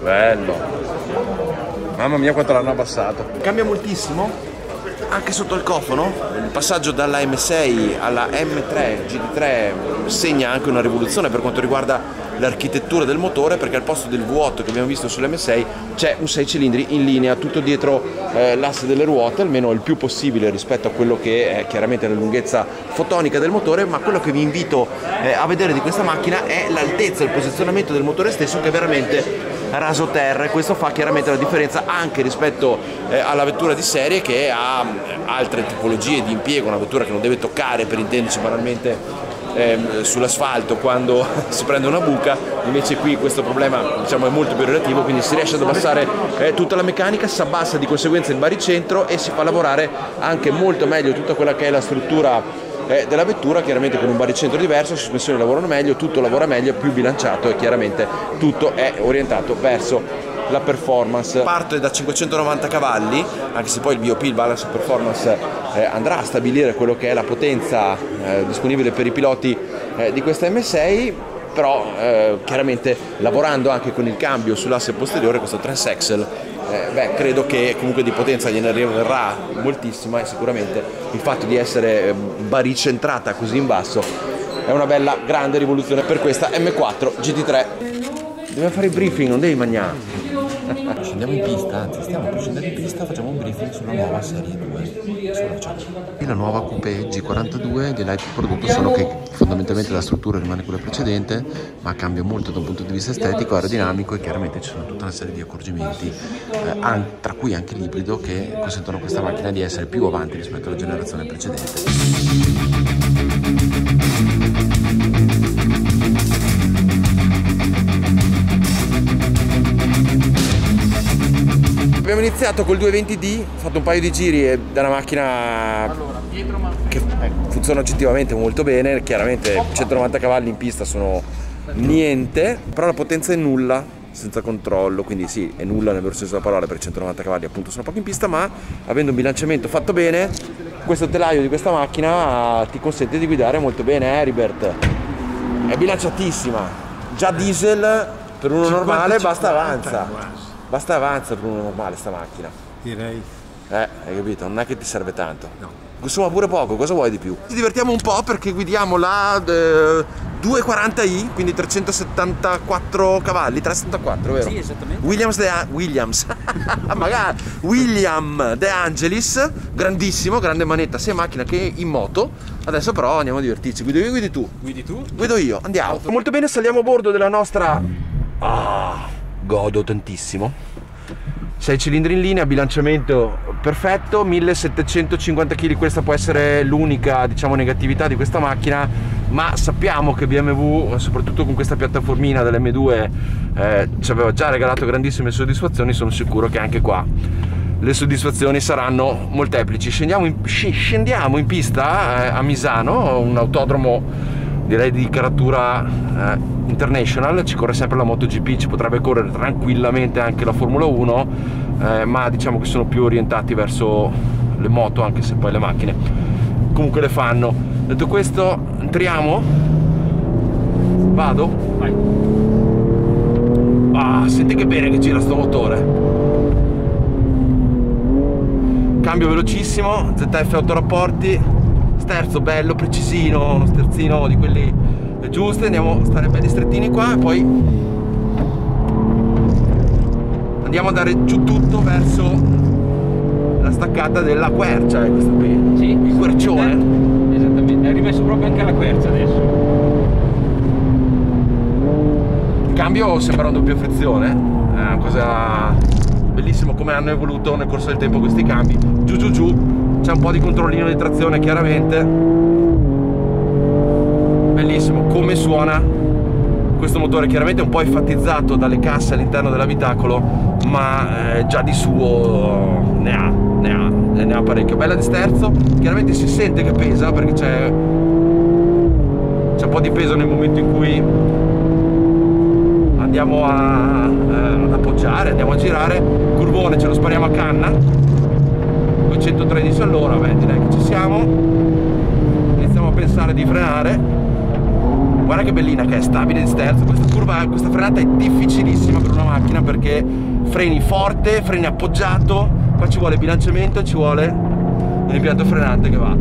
Speaker 1: Bello. Mamma mia quanto l'hanno abbassato. Cambia moltissimo anche sotto il cofano. Il passaggio dalla M6 alla M3 GT3 segna anche una rivoluzione per quanto riguarda l'architettura del motore perché al posto del V8 che abbiamo visto sull'M6 c'è un 6 cilindri in linea tutto dietro eh, l'asse delle ruote almeno il più possibile rispetto a quello che è chiaramente la lunghezza fotonica del motore ma quello che vi invito eh, a vedere di questa macchina è l'altezza il posizionamento del motore stesso che è veramente raso terra e questo fa chiaramente la differenza anche rispetto eh, alla vettura di serie che ha eh, altre tipologie di impiego, una vettura che non deve toccare per intenderci banalmente ehm, sull'asfalto quando si prende una buca, invece qui questo problema diciamo, è molto più relativo, quindi si riesce ad abbassare eh, tutta la meccanica, si abbassa di conseguenza il baricentro e si fa lavorare anche molto meglio tutta quella che è la struttura eh, della vettura, chiaramente con un baricentro diverso, le sospensioni lavorano meglio, tutto lavora meglio, più bilanciato e chiaramente tutto è orientato verso la performance. Parte da 590 cavalli, anche se poi il BOP, il Balance Performance, eh, andrà a stabilire quello che è la potenza eh, disponibile per i piloti eh, di questa M6 però eh, chiaramente lavorando anche con il cambio sull'asse posteriore questo Transaxle eh, beh, credo che comunque di potenza gliene arriverà moltissima e sicuramente il fatto di essere eh, baricentrata così in basso è una bella grande rivoluzione per questa M4 GT3 dobbiamo fare il briefing non devi mangiare Scendiamo in pista, anzi stiamo per scendere in pista, facciamo un briefing sulla nuova serie 2 E la nuova Coupé G42, gli highlight del prodotto sono che fondamentalmente la struttura rimane quella precedente, ma cambia molto da un punto di vista estetico, aerodinamico e chiaramente ci sono tutta una serie di accorgimenti, eh, tra cui anche l'ibrido, che consentono a questa macchina di essere più avanti rispetto alla generazione precedente. Iniziato col 220D, ho fatto un paio di giri e da una macchina che funziona oggettivamente molto bene, chiaramente 190 cavalli in pista sono niente, però la potenza è nulla, senza controllo, quindi sì, è nulla nel vero senso della parola perché 190 cavalli appunto sono pochi in pista, ma avendo un bilanciamento fatto bene, questo telaio di questa macchina ti consente di guidare molto bene, eh Ribert? È bilanciatissima, già diesel per uno normale basta avanza. Basta avanza per uno normale sta macchina.
Speaker 4: Direi.
Speaker 1: Eh, hai capito? Non è che ti serve tanto. No. Consuma pure poco, cosa vuoi di più? Ci divertiamo un po' perché guidiamo la eh, 240i, quindi 374 cavalli, 374, vero?
Speaker 6: Sì, esattamente.
Speaker 1: Williams De, Williams. Magari William De Angelis, grandissimo, grande manetta sia in macchina che in moto. Adesso però andiamo a divertirci. Guido io, guidi tu.
Speaker 8: Guidi tu?
Speaker 1: Guido io, andiamo. Molto bene, saliamo a bordo della nostra. Ah, godo tantissimo. 6 cilindri in linea, bilanciamento perfetto, 1750 kg, questa può essere l'unica diciamo negatività di questa macchina, ma sappiamo che BMW, soprattutto con questa piattaformina dell'M2, eh, ci aveva già regalato grandissime soddisfazioni, sono sicuro che anche qua le soddisfazioni saranno molteplici. Scendiamo in, scendiamo in pista eh, a Misano, un autodromo direi di caratura eh, international, ci corre sempre la MotoGP, ci potrebbe correre tranquillamente anche la Formula 1, eh, ma diciamo che sono più orientati verso le moto, anche se poi le macchine comunque le fanno. Detto questo, entriamo? Vado? Vai. Ah, senti che bene che gira sto motore. Cambio velocissimo, ZF 8 rapporti, sterzo bello, precisino, uno sterzino di quelli giusti, andiamo a stare belli strettini qua e poi andiamo a dare giù tutto verso la staccata della quercia, è questa qui,
Speaker 6: Sì.
Speaker 1: il quercione.
Speaker 6: Esattamente, è rimesso proprio anche la quercia adesso.
Speaker 1: Il cambio sembra una doppia frizione, è una cosa bellissimo come hanno evoluto nel corso del tempo questi cambi. Giù giù giù, c'è un po' di controllino di trazione chiaramente. Bellissimo, come suona questo motore chiaramente un po' enfatizzato dalle casse all'interno dell'abitacolo, ma eh, già di suo ne ha, ne ha, ne ha parecchio. Bella di sterzo, chiaramente si sente che pesa perché c'è c'è un po' di peso nel momento in cui andiamo a, eh, ad appoggiare, andiamo a girare, curvone ce lo spariamo a canna, con 113 all'ora, beh direi che ci siamo, iniziamo a pensare di frenare, guarda che bellina che è, stabile di sterzo, questa curva, questa frenata è difficilissima per una macchina perché freni forte, freni appoggiato, qua ci vuole bilanciamento ci vuole un impianto frenante che va.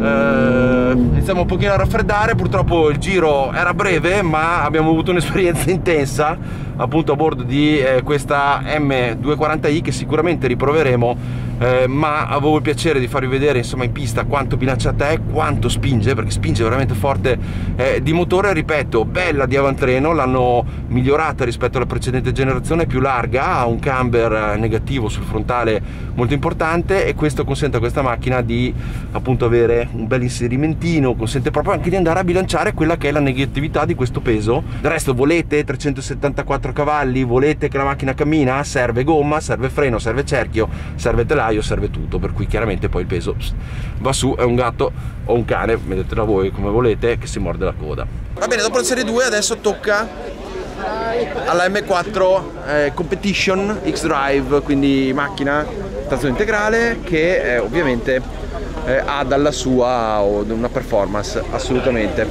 Speaker 1: Eh, iniziamo un pochino a raffreddare, purtroppo il giro era breve ma abbiamo avuto un'esperienza intensa appunto a bordo di eh, questa M240i che sicuramente riproveremo eh, ma avevo il piacere di farvi vedere insomma in pista quanto bilanciata è, quanto spinge perché spinge veramente forte eh, di motore, ripeto, bella di avantreno, l'hanno migliorata rispetto alla precedente generazione, più larga, ha un camber eh, negativo sul frontale molto importante e questo consente a questa macchina di appunto avere un bel inserimentino, consente proprio anche di andare a bilanciare quella che è la negatività di questo peso. Del resto volete 374 cavalli, volete che la macchina cammina, serve gomma, serve freno, serve cerchio, serve telaio, serve tutto, per cui chiaramente poi il peso va su, è un gatto o un cane, vedetela voi come volete, che si morde la coda. Va bene, dopo la serie 2 adesso tocca alla M4 eh, Competition X-Drive, quindi macchina trazione integrale che eh, ovviamente eh, ha dalla sua una performance assolutamente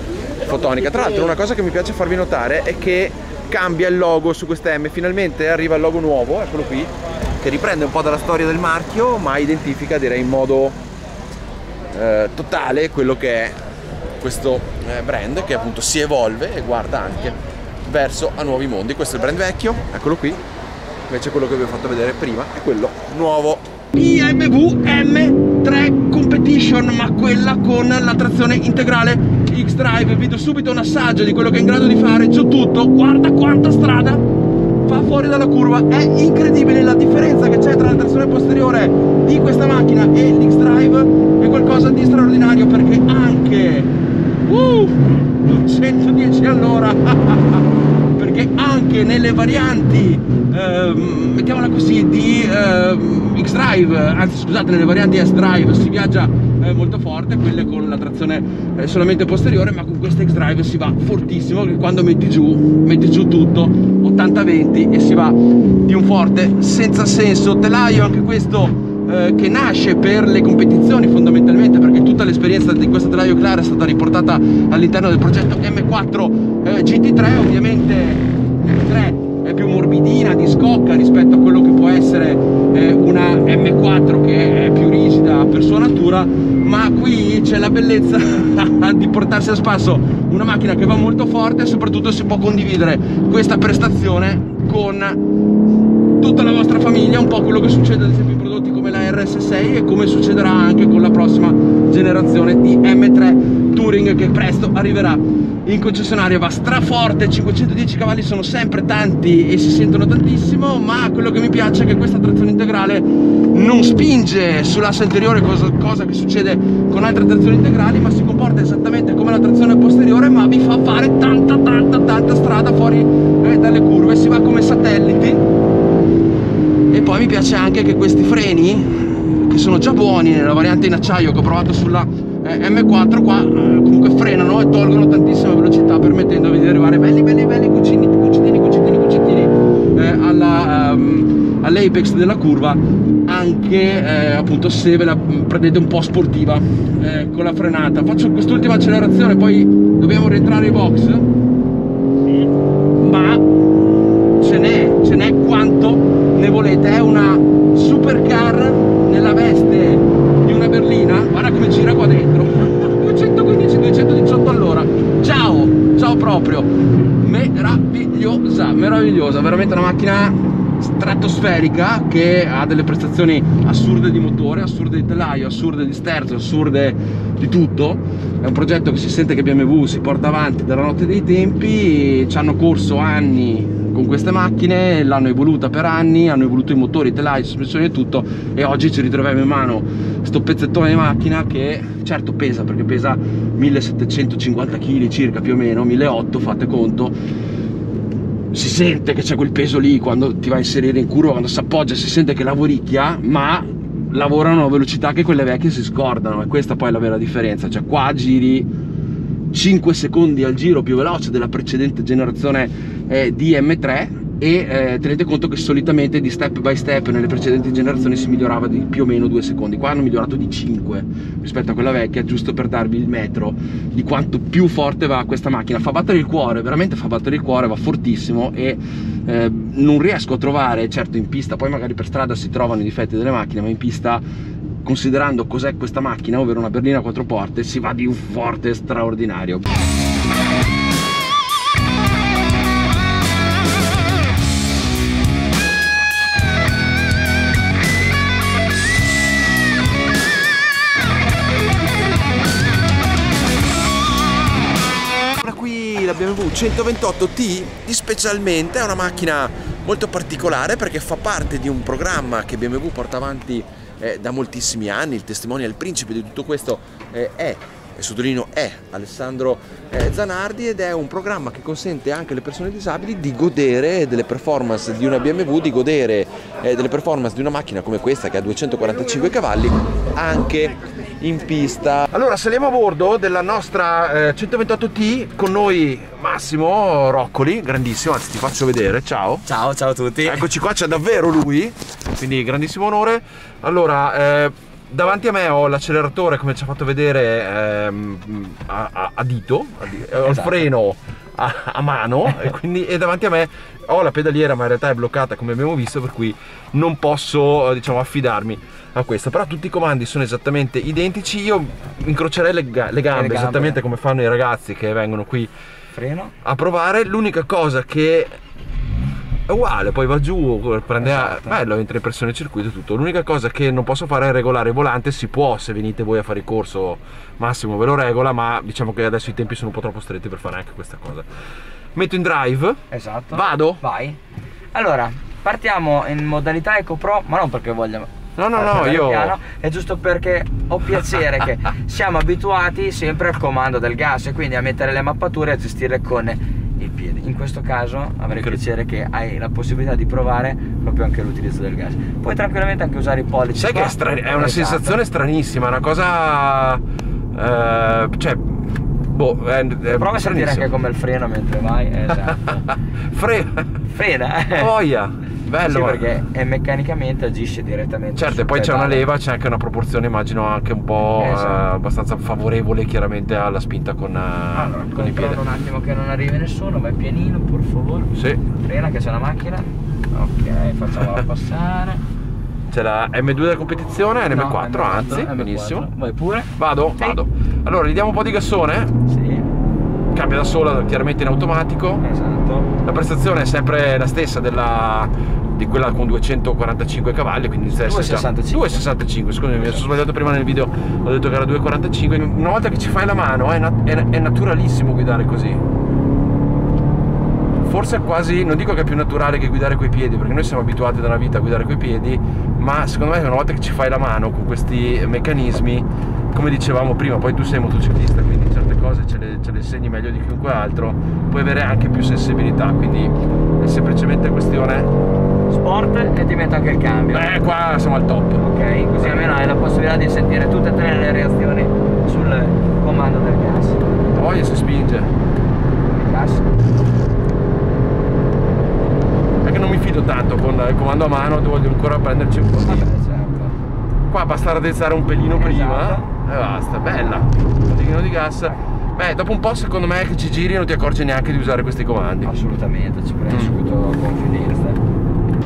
Speaker 1: fotonica. Tra l'altro una cosa che mi piace farvi notare è che cambia il logo su questa M, finalmente arriva il logo nuovo, eccolo qui, che riprende un po' dalla storia del marchio ma identifica direi in modo eh, totale quello che è questo eh, brand che appunto si evolve e guarda anche verso a nuovi mondi. Questo è il brand vecchio, eccolo qui, invece quello che vi ho fatto vedere prima è quello nuovo. BMW M3 Competition, ma quella con la trazione integrale X-Drive. Vi do subito un assaggio di quello che è in grado di fare giù tutto. Guarda quanta strada fa fuori dalla curva. È incredibile la differenza che c'è tra la trazione posteriore di questa macchina e l'X-Drive. È qualcosa di straordinario perché anche uh, 110 all'ora perché anche nelle varianti ehm, mettiamola così di ehm, X-Drive anzi scusate nelle varianti S-Drive si viaggia eh, molto forte quelle con la trazione eh, solamente posteriore ma con questa X-Drive si va fortissimo che quando metti giù metti giù tutto 80-20 e si va di un forte senza senso. Telaio anche questo eh, che nasce per le competizioni fondamentalmente perché tutta l'esperienza di questo telaio Clara è stata riportata all'interno del progetto M4 eh, GT3 ovviamente M3 è più morbidina di scocca rispetto a quello che può essere eh, una M4 che sicura ma qui c'è la bellezza di portarsi a spasso una macchina che va molto forte e soprattutto si può condividere questa prestazione con tutta la vostra famiglia un po' quello che succede ad esempio in prodotti come la RS6 e come succederà anche con la prossima generazione di M3 Touring che presto arriverà in concessionaria va straforte 510 cavalli sono sempre tanti e si sentono tantissimo ma quello che mi piace è che questa trazione integrale non spinge sull'asse anteriore cosa, cosa che succede con altre trazioni integrali ma si comporta esattamente come la trazione posteriore ma vi fa fare tanta tanta tanta strada fuori eh, dalle curve si va come satelliti. E poi mi piace anche che questi freni che sono già buoni nella variante in acciaio che ho provato sulla M4 qua eh, comunque frenano e tolgono tantissima velocità permettendovi di arrivare belli belli belli cucini cucitini cucitini cucitini eh, alla, ehm, all'apex della curva anche eh, appunto se ve la prendete un po' sportiva eh, con la frenata. Faccio quest'ultima accelerazione poi dobbiamo rientrare ai box ma ce n'è ce n'è quanto ne volete è una supercar nella veste di una berlina guarda come gira qua dentro 215 218 all'ora ciao ciao proprio meravigliosa meravigliosa veramente una macchina stratosferica che ha delle prestazioni assurde di motore, assurde di telaio, assurde di sterzo, assurde di tutto. È un progetto che si sente che BMW si porta avanti dalla notte dei tempi, ci hanno corso anni con queste macchine, l'hanno evoluta per anni, hanno evoluto i motori, i telai, sospensioni e tutto e oggi ci ritroviamo in mano sto pezzettone di macchina che certo pesa perché pesa 1750 kg circa più o meno, 1800 fate conto si sente che c'è quel peso lì quando ti vai a inserire in curva, quando si appoggia, si sente che lavoricchia, ma lavorano a velocità che quelle vecchie si scordano e questa poi è la vera differenza, cioè qua giri 5 secondi al giro più veloce della precedente generazione eh, di M3 e eh, tenete conto che solitamente di step by step nelle precedenti generazioni si migliorava di più o meno 2 secondi. Qua hanno migliorato di 5 rispetto a quella vecchia giusto per darvi il metro di quanto più forte va questa macchina. Fa battere il cuore veramente fa battere il cuore va fortissimo e eh, non riesco a trovare certo in pista poi magari per strada si trovano i difetti delle macchine ma in pista considerando cos'è questa macchina ovvero una berlina a quattro porte si va di un forte straordinario 128T di specialmente è una macchina molto particolare perché fa parte di un programma che BMW porta avanti eh, da moltissimi anni, il testimone il principe di tutto questo eh, è e sottolineo è Alessandro eh, Zanardi ed è un programma che consente anche alle persone disabili di godere delle performance di una BMW, di godere eh, delle performance di una macchina come questa che ha 245 cavalli anche in pista. Allora saliamo a bordo della nostra eh, 128T con noi Massimo Roccoli, grandissimo, anzi ti faccio vedere, ciao.
Speaker 11: Ciao, ciao a tutti.
Speaker 1: Eccoci qua, c'è davvero lui, quindi grandissimo onore. Allora, eh, davanti a me ho l'acceleratore come ci ha fatto vedere ehm, a, a, a, dito, a dito esatto. ho il freno a, a mano e, quindi, e davanti a me ho la pedaliera ma in realtà è bloccata come abbiamo visto per cui non posso diciamo affidarmi a questa però tutti i comandi sono esattamente identici io incrocerei le, le, gambe, le gambe esattamente come fanno i ragazzi che vengono qui
Speaker 11: Freno.
Speaker 1: a provare l'unica cosa che è uguale, poi va giù, prende esatto. bello, entra in pressione circuito tutto. L'unica cosa che non posso fare è regolare il volante, si può se venite voi a fare il corso massimo ve lo regola, ma diciamo che adesso i tempi sono un po' troppo stretti per fare anche questa cosa. Metto in drive.
Speaker 11: Esatto.
Speaker 1: Vado?
Speaker 11: Vai. Allora, partiamo in modalità Eco Pro, ma non perché vogliamo
Speaker 1: No, no, no, io.
Speaker 11: Piano, è giusto perché ho piacere che siamo abituati sempre al comando del gas e quindi a mettere le mappature e a gestire con il piede. In questo caso avrei piacere che hai la possibilità di provare proprio anche l'utilizzo del gas. Puoi tranquillamente anche usare i pollici.
Speaker 1: Sai che è, stra- è una esatto. sensazione stranissima, una cosa. Eh, cioè. Boh, è,
Speaker 11: è Prova a sentire anche come il freno mentre vai. Esatto.
Speaker 1: Frena.
Speaker 11: Frena.
Speaker 1: Boia. Bello.
Speaker 11: Sì, perché è meccanicamente agisce direttamente.
Speaker 1: Certo, e poi c'è una leva, c'è anche una proporzione, immagino, anche un po' esatto. eh, abbastanza favorevole chiaramente alla spinta con, eh,
Speaker 11: allora,
Speaker 1: con i piedi.
Speaker 11: un attimo che non arrivi nessuno, vai pianino, per favore.
Speaker 1: Sì.
Speaker 11: Frena che c'è una macchina. Ok, facciamola passare.
Speaker 1: C'è la M2 della competizione, l'M4
Speaker 6: M4,
Speaker 1: anzi,
Speaker 6: M4.
Speaker 1: benissimo.
Speaker 6: Vai pure.
Speaker 1: Vado, vado. Allora, gli diamo un po' di gassone.
Speaker 6: Sì.
Speaker 1: Cambia da sola, chiaramente in automatico.
Speaker 6: Esatto.
Speaker 1: La prestazione è sempre la stessa della, di quella con 245 cavalli, quindi
Speaker 6: 2,65.
Speaker 1: 2,65, scusami, mi sono sbagliato prima nel video, ho detto che era 2,45. Una volta che ci fai la mano è, nat- è- è naturalissimo guidare così. Forse è quasi, non dico che è più naturale che guidare coi piedi, perché noi siamo abituati da una vita a guidare coi piedi, ma secondo me una volta che ci fai la mano con questi meccanismi, come dicevamo prima, poi tu sei motociclista, quindi certe cose ce le, ce le insegni meglio di chiunque altro, puoi avere anche più sensibilità, quindi è semplicemente questione...
Speaker 11: Sport e ti metto anche il cambio.
Speaker 1: Eh, qua siamo al top.
Speaker 11: Ok, così almeno hai la possibilità di sentire tutte e tre le reazioni sul comando del gas.
Speaker 1: La voglia si spinge.
Speaker 11: Il gas.
Speaker 1: Che non mi fido tanto con il comando a mano, voglio ancora prenderci un po' di... Qua basta raddrizzare un pelino prima e basta, bella. Un pochino di gas. Beh, dopo un po' secondo me che ci giri non ti accorgi neanche di usare questi comandi.
Speaker 11: Assolutamente, ci prendi subito confidenza.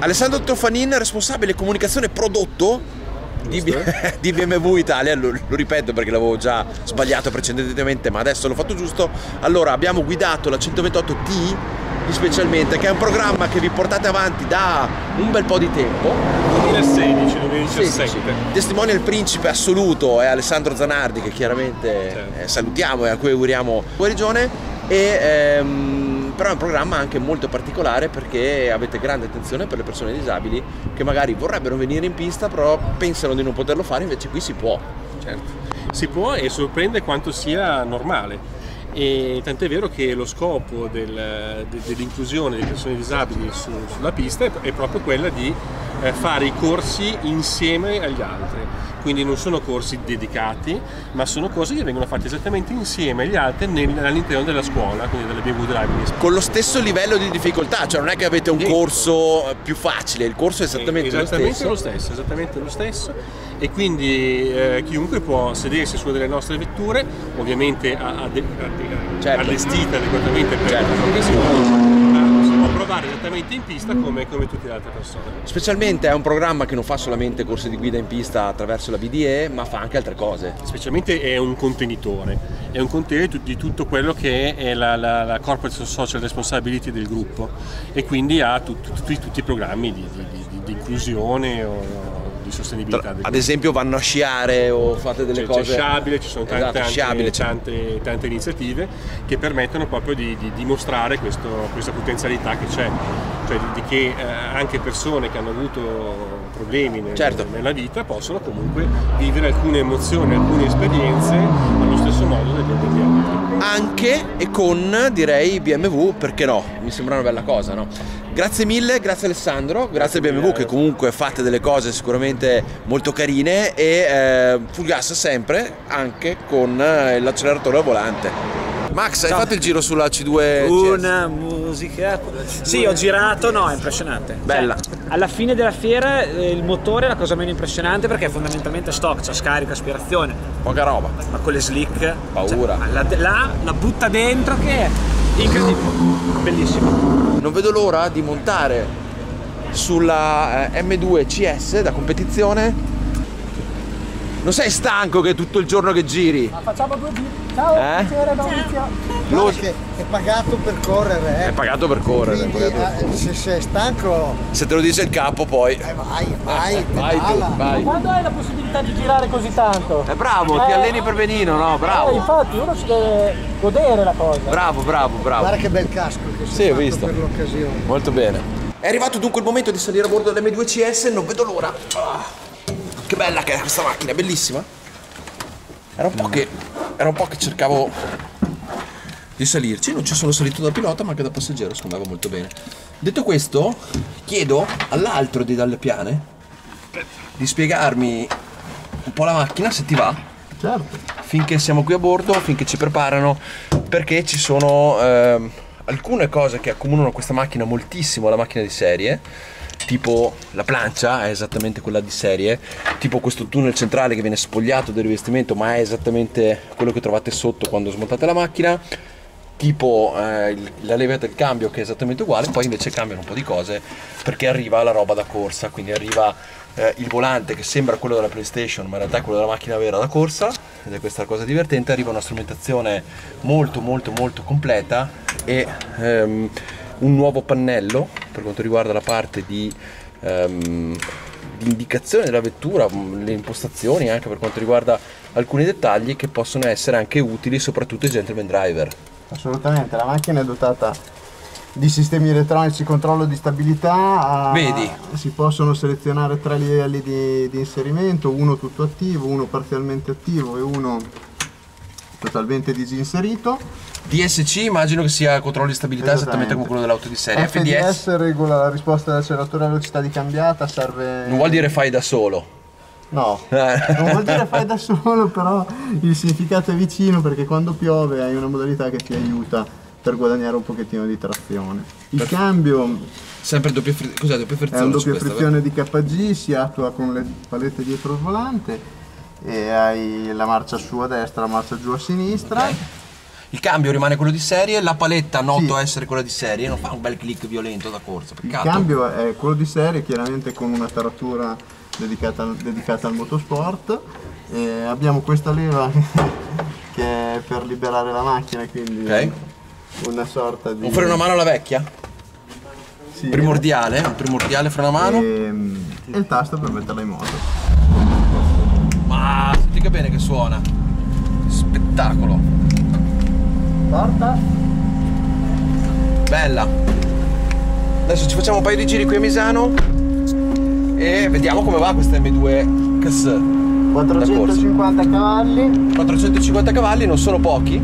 Speaker 1: Alessandro Tofanin, responsabile comunicazione prodotto di, di BMW Italia, lo, lo ripeto perché l'avevo già sbagliato precedentemente, ma adesso l'ho fatto giusto. Allora, abbiamo guidato la 128T specialmente, che è un programma che vi portate avanti da un bel po' di tempo.
Speaker 12: 2016, 2017.
Speaker 1: 16. Testimonia il principe assoluto è Alessandro Zanardi, che chiaramente eh, salutiamo e a cui auguriamo guarigione. E, ehm, però è un programma anche molto particolare perché avete grande attenzione per le persone disabili che magari vorrebbero venire in pista però pensano di non poterlo fare, invece qui si può.
Speaker 12: Certo. Si può e sorprende quanto sia normale. E tant'è vero che lo scopo del- de- dell'inclusione delle persone disabili su- sulla pista è, è proprio quella di fare i corsi insieme agli altri. Quindi non sono corsi dedicati, ma sono corsi che vengono fatti esattamente insieme agli altri all'interno della scuola, quindi della BMW Driving.
Speaker 1: Con lo stesso livello di difficoltà, cioè non è che avete un corso eh, più facile, il corso è esattamente,
Speaker 12: esattamente
Speaker 1: lo
Speaker 12: lo
Speaker 1: stesso.
Speaker 12: stesso, esattamente lo stesso e quindi eh, chiunque può sedersi su una delle nostre vetture, ovviamente a- ade- ade-
Speaker 1: Certo.
Speaker 12: adeguatamente per
Speaker 1: Certo.
Speaker 12: si può provare esattamente in pista come, come tutte le altre persone.
Speaker 1: Specialmente è un programma che non fa solamente corsi di guida in pista attraverso la BDE, ma fa anche altre cose.
Speaker 12: Specialmente è un contenitore, è un contenitore di tutto quello che è la, la- la corporate social responsibility del gruppo e quindi ha tut- tutti, tutti i programmi di, di- di- di inclusione o di sostenibilità. del
Speaker 1: Ad esempio vanno a sciare o fate delle
Speaker 12: C'è,
Speaker 1: cose...
Speaker 12: c'è Sciabile, ci sono tante,
Speaker 1: Esatto,
Speaker 12: tante-
Speaker 1: Sciabile,
Speaker 12: tante- tante iniziative che permettono proprio di, di dimostrare questo- questa potenzialità che c'è, cioè di, di che eh, anche persone che hanno avuto problemi nel-
Speaker 1: Certo.
Speaker 12: nella vita possono comunque vivere alcune emozioni, alcune esperienze allo stesso modo degli altri.
Speaker 1: anche e con direi BMW, perché no? Mi sembra una bella cosa, no? Grazie mille, grazie Alessandro, grazie, a BMW che comunque fate delle cose sicuramente molto carine e eh, full gas sempre anche con eh, l'acceleratore al volante. Max, hai fatto il giro sulla C2
Speaker 8: Una musica. Sì, ho girato, no, è impressionante.
Speaker 1: Bella.
Speaker 8: Cioè, alla fine della fiera eh, il motore è la cosa meno impressionante perché è fondamentalmente stock, c'è scarica, aspirazione.
Speaker 1: Poca roba.
Speaker 8: Ma con le slick.
Speaker 1: Paura.
Speaker 8: cioè, la, la- la butta dentro che è incredibile. Bellissimo.
Speaker 1: Non vedo l'ora di montare sulla eh, M2 CS da competizione. Non sei stanco che è tutto il giorno che giri?
Speaker 3: Facciamo due giri. Ciao,
Speaker 1: Eh?
Speaker 3: piacere Maurizio.
Speaker 1: Lo-
Speaker 3: è pagato per correre, eh.
Speaker 1: È pagato per correre.
Speaker 3: Quindi,
Speaker 1: pagato per-
Speaker 3: eh, se sei stanco,
Speaker 1: Se te lo dice il capo poi.
Speaker 3: vai, vai,
Speaker 1: vai tu, vai.
Speaker 13: Quando hai la possibilità di girare così tanto?
Speaker 1: È bravo, ti
Speaker 13: Eh,
Speaker 1: alleni per benino, no?
Speaker 13: Eh,
Speaker 1: Bravo.
Speaker 13: infatti uno si deve godere la cosa.
Speaker 1: Bravo, bravo, bravo.
Speaker 3: Guarda che bel casco che si
Speaker 1: Sì,
Speaker 3: è
Speaker 1: visto.
Speaker 3: per l'occasione.
Speaker 1: Molto bene. È arrivato dunque il momento di salire a bordo dell'M2 CS, non vedo l'ora. Ah, bella che è questa macchina, è bellissima. Era un po' che. Era un po' che cercavo di salirci. Non ci sono salito da pilota, ma anche da passeggero, secondo me va molto bene. Detto questo, chiedo all'altro di Dalle Piane di spiegarmi un po' la macchina, se ti va.
Speaker 3: Certo.
Speaker 1: Finché siamo qui a bordo, finché ci preparano, perché ci sono ehm, alcune cose che accomunano questa macchina moltissimo alla macchina di serie. Tipo la plancia è esattamente quella di serie, tipo questo tunnel centrale che viene spogliato del rivestimento, ma è esattamente quello che trovate sotto quando smontate la macchina tipo eh, la leva del cambio che è esattamente uguale, poi invece cambiano un po' di cose perché arriva la roba da corsa, quindi arriva eh, il volante che sembra quello della PlayStation, ma in realtà è quello della macchina vera da corsa, ed è questa la cosa divertente, arriva una strumentazione molto molto molto completa e ehm, un nuovo pannello per quanto riguarda la parte di ehm, di indicazione della vettura, mh, le impostazioni anche per quanto riguarda alcuni dettagli che possono essere anche utili soprattutto ai gentleman driver.
Speaker 14: Assolutamente, la macchina è dotata di sistemi elettronici controllo di stabilità.
Speaker 1: Vedi?
Speaker 14: Si possono selezionare tre livelli di, di inserimento, uno tutto attivo, uno parzialmente attivo e uno totalmente disinserito.
Speaker 1: DSC immagino che sia controllo di stabilità esattamente come quello dell'auto di serie. FDS
Speaker 14: FDS regola la risposta dell'acceleratore alla velocità di cambiata, serve...
Speaker 1: non vuol dire fai da solo.
Speaker 14: No,
Speaker 1: Eh.
Speaker 14: non vuol dire fai da solo, però il significato è vicino perché quando piove hai una modalità che ti aiuta per guadagnare un pochettino di trazione. Il cambio
Speaker 1: Sempre doppia, fri- cos'è, doppia
Speaker 14: è
Speaker 1: frizione
Speaker 14: una
Speaker 1: su
Speaker 14: doppia frizione di KG, si attua con le palette dietro il volante e hai la marcia su a destra, la marcia giù a sinistra.
Speaker 1: Il cambio rimane quello di serie, la paletta noto essere quella di serie, non fa un bel click violento da corsa,
Speaker 14: Il
Speaker 1: peccato.
Speaker 14: cambio è quello di serie, chiaramente con una taratura dedicata, dedicata al motorsport. E abbiamo questa leva che è per liberare la macchina, quindi
Speaker 1: Ok.
Speaker 14: una sorta di...
Speaker 1: Un freno a mano alla vecchia?
Speaker 14: Sì.
Speaker 1: Primordiale, un primordiale freno a mano.
Speaker 14: E, e il tasto per metterla in moto.
Speaker 1: Ma senti che bene che suona. Spettacolo.
Speaker 14: Porta.
Speaker 1: Bella. Adesso ci facciamo un paio di giri qui a Misano e vediamo come va questa M2 KS.
Speaker 14: 450 cavalli.
Speaker 1: 450 cavalli non sono pochi. E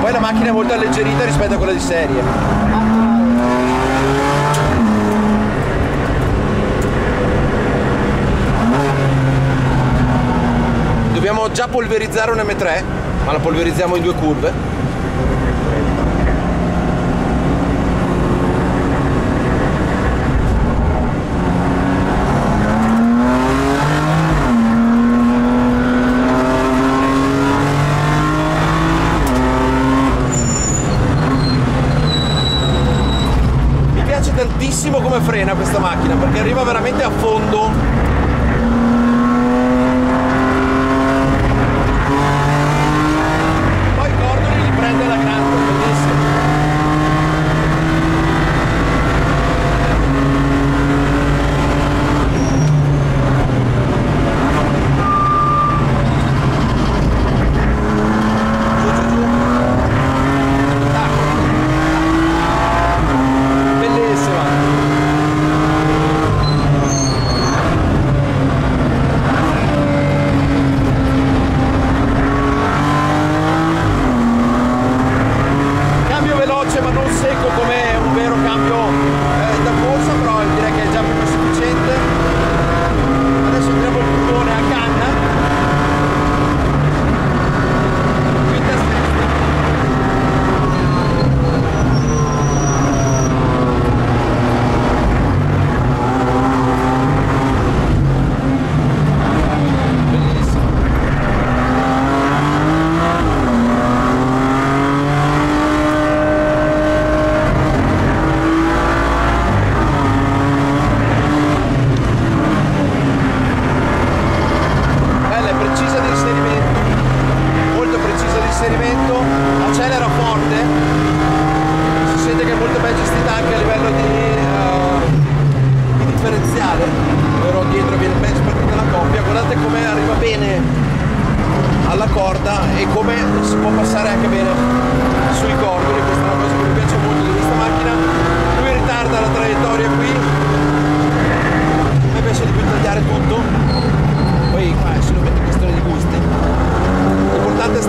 Speaker 1: poi la macchina è molto alleggerita rispetto a quella di serie. Dobbiamo già polverizzare un M3, ma la polverizziamo in due curve. Mi piace tantissimo come frena questa macchina perché arriva veramente a fondo.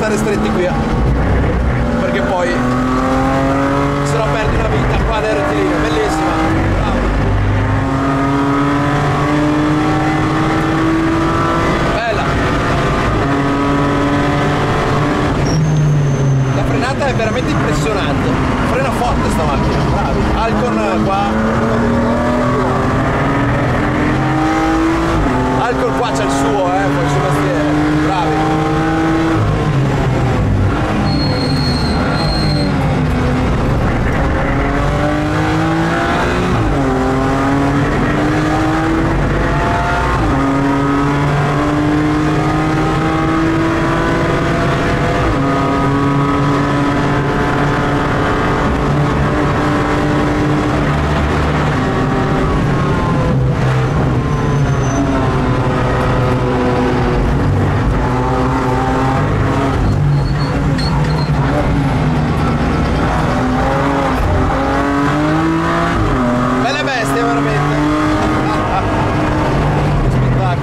Speaker 1: Stare stretti qui, eh. perché poi se no perdi una vita qua nel rettilineo, bellissima. Bravo. Bella. La frenata è veramente impressionante. Frena forte sta macchina, bravi. Alcon qua Alcol qua c'è il suo, eh, poi sul tastiere. Bravi.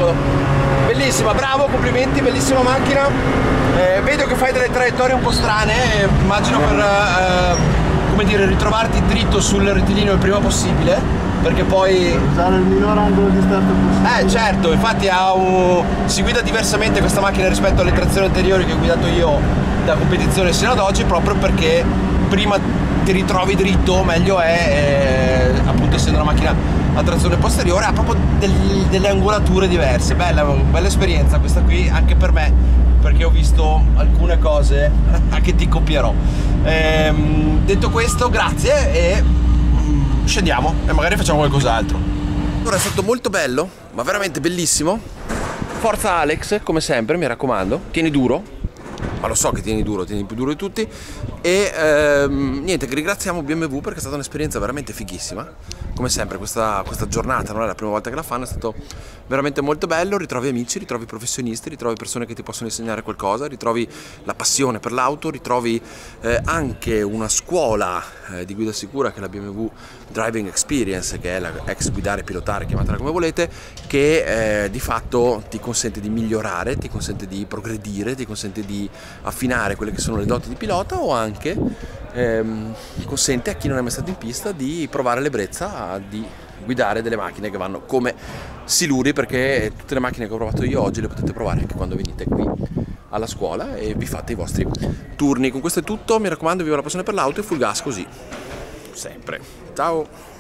Speaker 1: comodo. Bellissima, bravo, complimenti, bellissima macchina. Eh, vedo che fai delle traiettorie un po' strane, eh, immagino per eh, come dire, ritrovarti dritto sul rettilineo il prima possibile, perché poi...
Speaker 14: Usare il minor angolo di starto possibile.
Speaker 1: Eh certo, infatti un... si guida diversamente questa macchina rispetto alle trazioni anteriori che ho guidato io da competizione sino ad oggi, proprio perché prima ti ritrovi dritto, meglio è, eh, appunto essendo una macchina a trazione posteriore, ha proprio del- delle angolature diverse. Bella, bella esperienza questa qui anche per me, perché ho visto alcune cose che ti copierò. Ehm, detto questo, grazie e mm, scendiamo e magari facciamo qualcos'altro. Allora è stato molto bello, ma veramente bellissimo. Forza Alex, come sempre, mi raccomando, tieni duro, ma lo so che tieni duro, tieni più duro di tutti. E ehm, niente, che ringraziamo BMW perché è stata un'esperienza veramente fighissima. Come sempre, questa, questa giornata non è la prima volta che la fanno, è stato veramente molto bello. Ritrovi amici, ritrovi professionisti, ritrovi persone che ti possono insegnare qualcosa, ritrovi la passione per l'auto, ritrovi eh, anche una scuola eh, di guida sicura che è la BMW Driving Experience, che è la ex guidare pilotare, chiamatela come volete, che eh, di fatto ti consente di migliorare, ti consente di progredire, ti consente di affinare quelle che sono le doti di pilota o anche ehm, consente a chi non è mai stato in pista di provare l'ebbrezza di guidare delle macchine che vanno come siluri perché tutte le macchine che ho provato io oggi le potete provare anche quando venite qui alla scuola e vi fate i vostri turni. Con questo è tutto, mi raccomando, viva la passione per l'auto e full gas così. Sempre. Ciao!